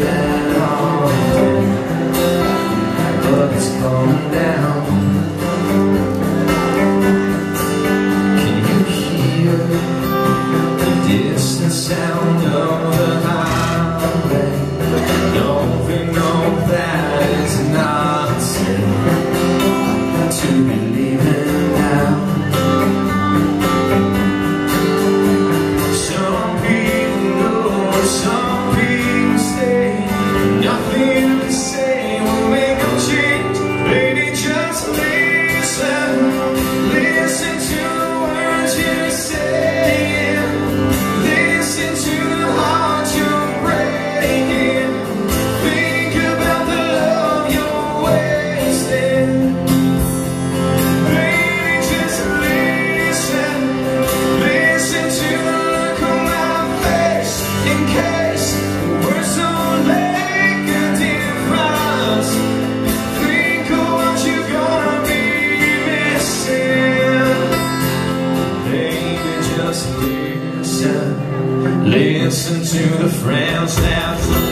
that listen. To the friends that